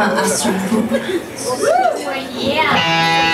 Gamma Astro Woo! Yeah!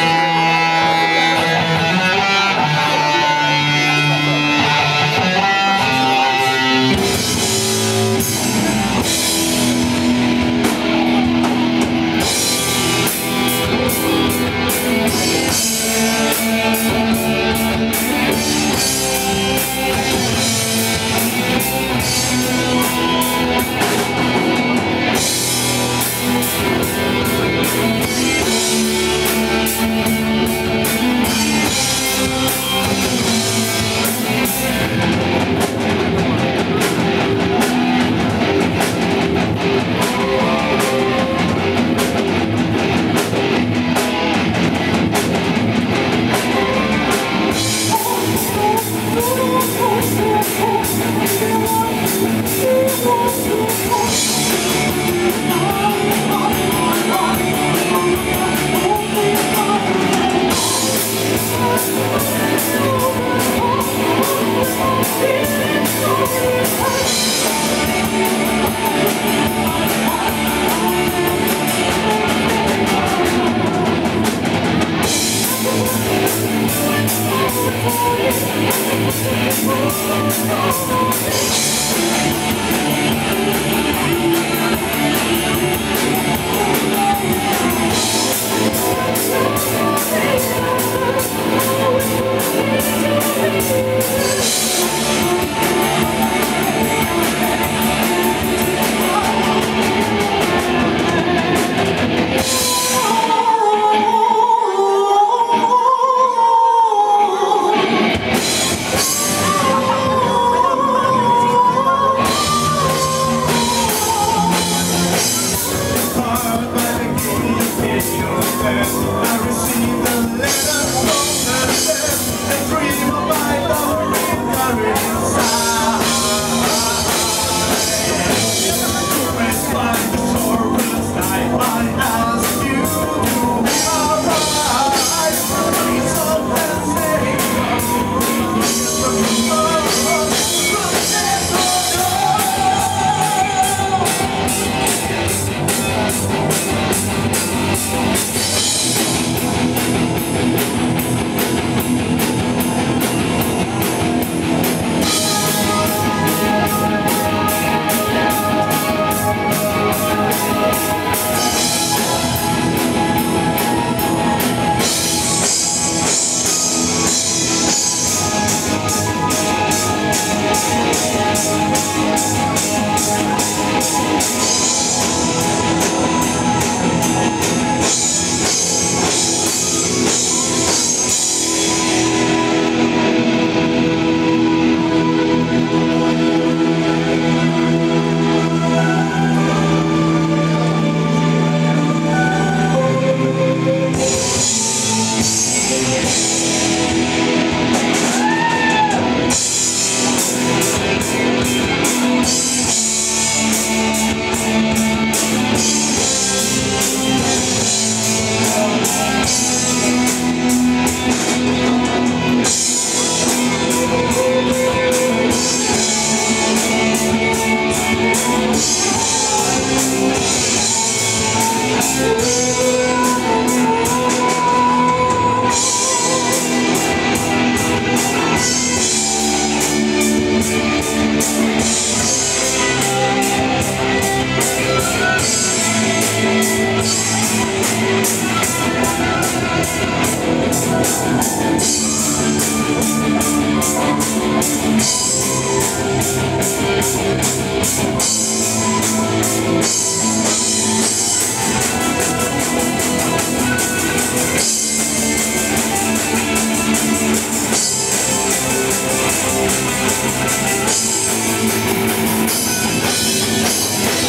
Thank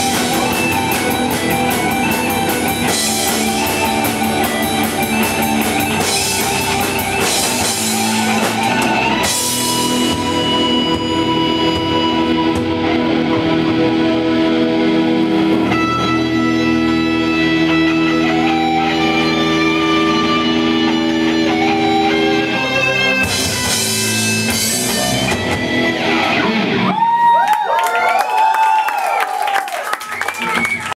you.